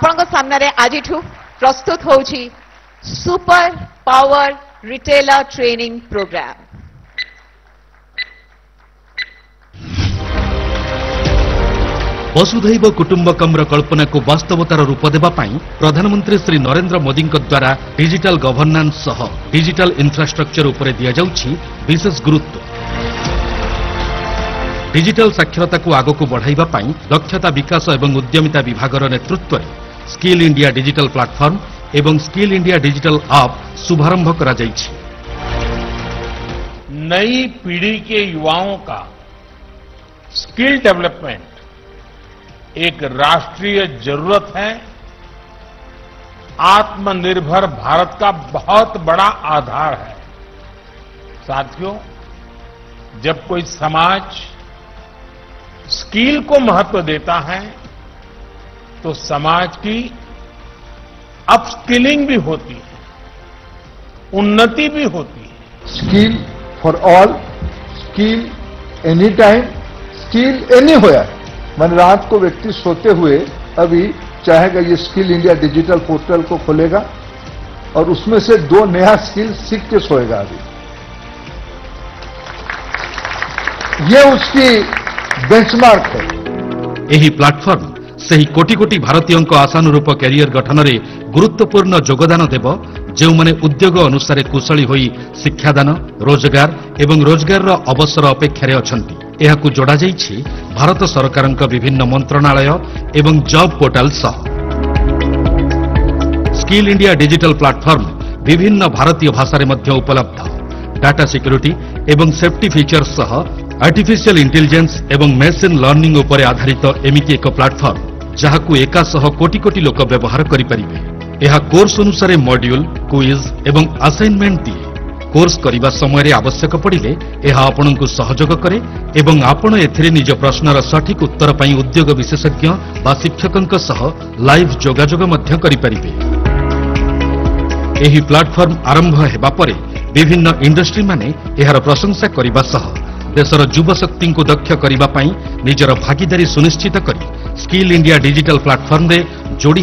ଆପଣଙ୍କ ସାମ୍ନାରେ ଆଜିଠୁ ପ୍ରସ୍ତୁତ ହେଉଛି super power retailer training program ବସୁଧୈବ କୁଟୁମ୍ବକମ୍ର କଳ୍ପନାକୁ ବାସ୍ତବତାର ରୂପ ଦେବା ପାଇଁ ପ୍ରଧାନମନ୍ତ୍ରୀ ଶ୍ରୀ ନରେନ୍ଦ୍ର ମୋଦିଙ୍କ ଦ୍ୱାରା ଡିଜିଟାଲ ଗଭର୍ଣ୍ଣାନ୍ସ ସହ ଡିଜିଟାଲ ଇନ୍ଫ୍ରାଷ୍ଟ୍ରକ୍ଚର ଉପରେ ଦିଆଯାଉଛି ବିଶେଷ ଗୁରୁତ୍ୱ ଡିଜିଟାଲ ସାକ୍ଷରତାକୁ ଆଗକୁ ବଢ଼ାଇବା ପାଇଁ ଦକ୍ଷତା ବିକାଶ ଏବଂ ଉଦ୍ୟମିତା ବିଭାଗର ନେତୃତ୍ୱରେ इंडिया डिजिटल ଡିଜିଟାଲ୍ एवं स्किल इंडिया डिजिटल ଡିଜିଟାଲ୍ शुभारंभ करा कर नई पीढ़ी के युवाओं का स्किल डेवलपमेंट एक राष्ट्रीय जरूरत है आत्मनिर्भर भारत का बहुत बड़ा आधार है साथियों जब कोई समाज स्किल को महत्व देता है तो समाज की अपस्किलिंग भी होती है उन्नति भी होती है skill for all skill any time skill any होया मैंने रात को व्यक्ति सोते हुए अभी चाहेगा ये स्किल इंडिया डिजिटल पोर्टल को खोलेगा और उसमें से दो नया स्किल सीख के सोएगा अभी ये उसकी बेंचमार्क है यही प्लेटफॉर्म ସେହି କୋଟି କୋଟି ଭାରତୀୟଙ୍କ ଆଶାନୁରୂପ କ୍ୟାରିୟର ଗଠନରେ ଗୁରୁତ୍ୱପୂର୍ଣ୍ଣ ଯୋଗଦାନ ଦେବ ଯେଉଁମାନେ ଉଦ୍ୟୋଗ ଅନୁସାରେ କୁଶଳୀ ହୋଇ ଶିକ୍ଷାଦାନ ରୋଜଗାର ଏବଂ ରୋଜଗାରର ଅବସର ଅପେକ୍ଷାରେ ଅଛନ୍ତି ଏହାକୁ ଯୋଡ଼ାଯାଇଛି ଭାରତ ସରକାରଙ୍କ ବିଭିନ୍ନ ମନ୍ତ୍ରଣାଳୟ ଏବଂ ଜବ୍ ପୋର୍ଟାଲ ସହ ସ୍କିଲ୍ ଇଣ୍ଡିଆ ଡିଜିଟାଲ ପ୍ଲାଟଫର୍ମ ବିଭିନ୍ନ ଭାରତୀୟ ଭାଷାରେ ମଧ୍ୟ ଉପଲବ୍ଧ ଡାଟା ସିକ୍ୟୁରିଟି ଏବଂ ସେଫ୍ଟି ଫିଚର୍ସ ସହ ଆର୍ଟିଫିସିଆଲ ଇଣ୍ଟେଲିଜେନ୍ସ ଏବଂ ମେସିନ୍ ଲର୍ଣ୍ଣିଂ ଉପରେ ଆଧାରିତ ଏମିତି ଏକ ପ୍ଲାଟଫର୍ମ ଯାହାକୁ ଏକାଶହ କୋଟି କୋଟି ଲୋକ ବ୍ୟବହାର କରିପାରିବେ ଏହା କୋର୍ସ ଅନୁସାରେ ମଡ୍ୟୁଲ କୁଇଜ୍ ଏବଂ ଆସାଇନମେଣ୍ଟ ଦିଏ କୋର୍ସ କରିବା ସମୟରେ ଆବଶ୍ୟକ ପଡ଼ିଲେ ଏହା ଆପଣଙ୍କୁ ସହଯୋଗ କରେ ଏବଂ ଆପଣ ଏଥିରେ ନିଜ ପ୍ରଶ୍ନର ସଠିକ୍ ଉତ୍ତର ପାଇଁ ଉଦ୍ୟୋଗ ବିଶେଷଜ୍ଞ ବା ଶିକ୍ଷକଙ୍କ ସହ ଲାଇଭ୍ ଯୋଗାଯୋଗ ମଧ୍ୟ କରିପାରିବେ ଏହି ପ୍ଲାଟଫର୍ମ ଆରମ୍ଭ ହେବା ପରେ ବିଭିନ୍ନ ଇଣ୍ଡଷ୍ଟ୍ରିମାନେ ଏହାର ପ୍ରଶଂସା କରିବା ସହ ଦେଶର ଯୁବଶକ୍ତିଙ୍କୁ ଦକ୍ଷ କରିବା ପାଇଁ ନିଜର ଭାଗିଦାରୀ ସୁନିଶ୍ଚିତ କରିବେ स्किल इंडिया डिजिटल प्लाटफर्म जोड़ी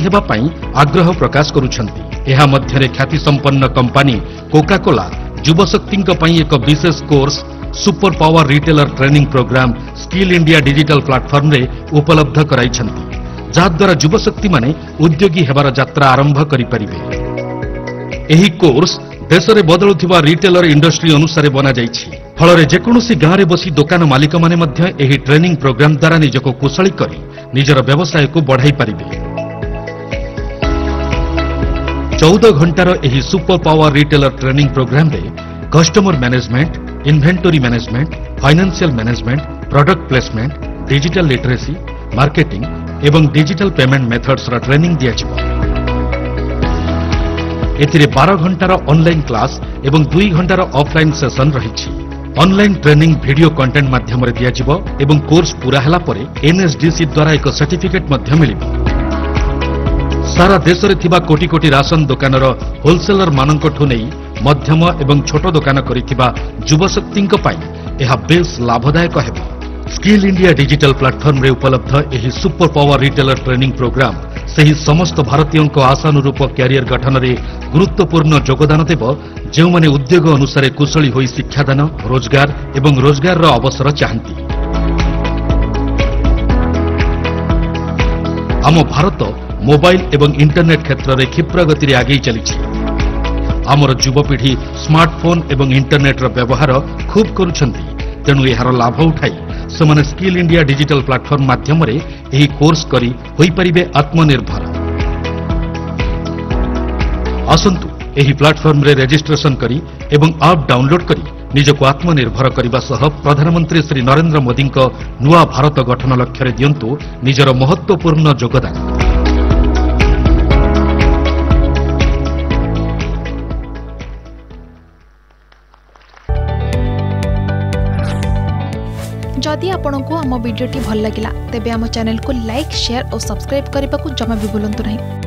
आग्रह प्रकाश करतिपन्न कंपानी कोकाकोला युवशक्ति एक विशेष course super power retailer training program skill India digital platform उपलब्ध कराई जहाद्वारा युवशक्ति उद्योगी हेार जित्रा आरंभ करें कोर्स देश में बदलुवा रिटेलर इंडस्ट्री अनुसार बनाई ଫଳରେ ଯେକୌଣସି ଗାଁରେ ବସି ଦୋକାନ ମାଲିକମାନେ ମଧ୍ୟ ଏହି ଟ୍ରେନିଂ ପ୍ରୋଗ୍ରାମ ଦ୍ୱାରା ନିଜକୁ କୁଶଳୀ କରି ନିଜର ବ୍ୟବସାୟକୁ ବଢ଼ାଇ ପାରିବେ ଚଉଦ ଘଣ୍ଟାର ଏହି super power retailer training ପ୍ରୋଗ୍ରାମରେ customer management inventory management financial management product placement digital literacy marketing ଏବଂ ଡିଜିଟାଲ ପେମେଣ୍ଟ ମେଥଡ୍ସର ଟ୍ରେନିଂ ଦିଆଯିବ ଏଥିରେ ବାର ଘଣ୍ଟାର ଅନ୍ଲାଇନ୍ କ୍ଲାସ୍ ଏବଂ ଦୁଇ ଘଣ୍ଟାର ଅଫ୍ଲାଇନ୍ ସେସନ୍ ରହିଛି অনলাইন ট্রেনিং ভিডিও কন্টেন্ট মাধ্যমে দিয়া দিব এবং কোর্স পুরা হলা পরে এনএসডিসি দ্বারা এক সার্টিফিকেট মধ্য মিলিবা সারা দেশরে থিবা কোটি কোটি রেশন দোকানৰ হোলসেলার মাননকঠো nei মধ্যম এবং ছোট দোকান করিতিবা যুবশক্তিক পই এহা বেশ লাভদায়ক হেবি স্কিল ইন্ডিয়া ডিজিটাল প্ল্যাটফর্ম রে উপলব্ধ এই super power retailer training programme সহি সমস্ত ভারতীয়ଙ୍କ আছান রূপ ক্যারিয়ার গঠনরে গুরুত্বপূর্ণ জোকদানতেব ଯେଉଁମାନେ ଉଦ୍ୟୋଗ ଅନୁସାରେ କୁଶଳୀ ହୋଇ ଶିକ୍ଷାଦାନ ରୋଜଗାର ଏବଂ ରୋଜଗାରର ଅବସର ଚାହାନ୍ତି ଆମ ଭାରତ ମୋବାଇଲ ଏବଂ ଇଣ୍ଟରନେଟ୍ କ୍ଷେତ୍ରରେ କ୍ଷିପ୍ର ଗତିରେ ଆଗେଇ ଚାଲିଛି ଆମର ଯୁବପିଢ଼ି ସ୍ମାର୍ଟଫୋନ୍ ଏବଂ ଇଣ୍ଟରନେଟ୍ର ବ୍ୟବହାର ଖୁବ୍ କରୁଛନ୍ତି ତେଣୁ ଏହାର ଲାଭ ଉଠାଇ ସେମାନେ ସ୍କିଲ୍ ଇଣ୍ଡିଆ ଡିଜିଟାଲ ପ୍ଲାଟଫର୍ମ ମାଧ୍ୟମରେ ଏହି କୋର୍ସ କରି ହୋଇପାରିବେ ଆତ୍ମନିର୍ଭର ଆସନ୍ତୁ प्लाटफर्म्रेजिट्रेसन आप डाउनलोड कर निजक आत्मनिर्भर करने प्रधानमंत्री श्री नरेंद्र मोदी नुआ भारत गठन लक्ष्य दियंतु निजर महत्वपूर्ण योगदान जदि आपंक आम भिड्टे भल लगा तेब चेल को लाइक शेयर और सब्सक्राइब करने को जमा भी बुलां ना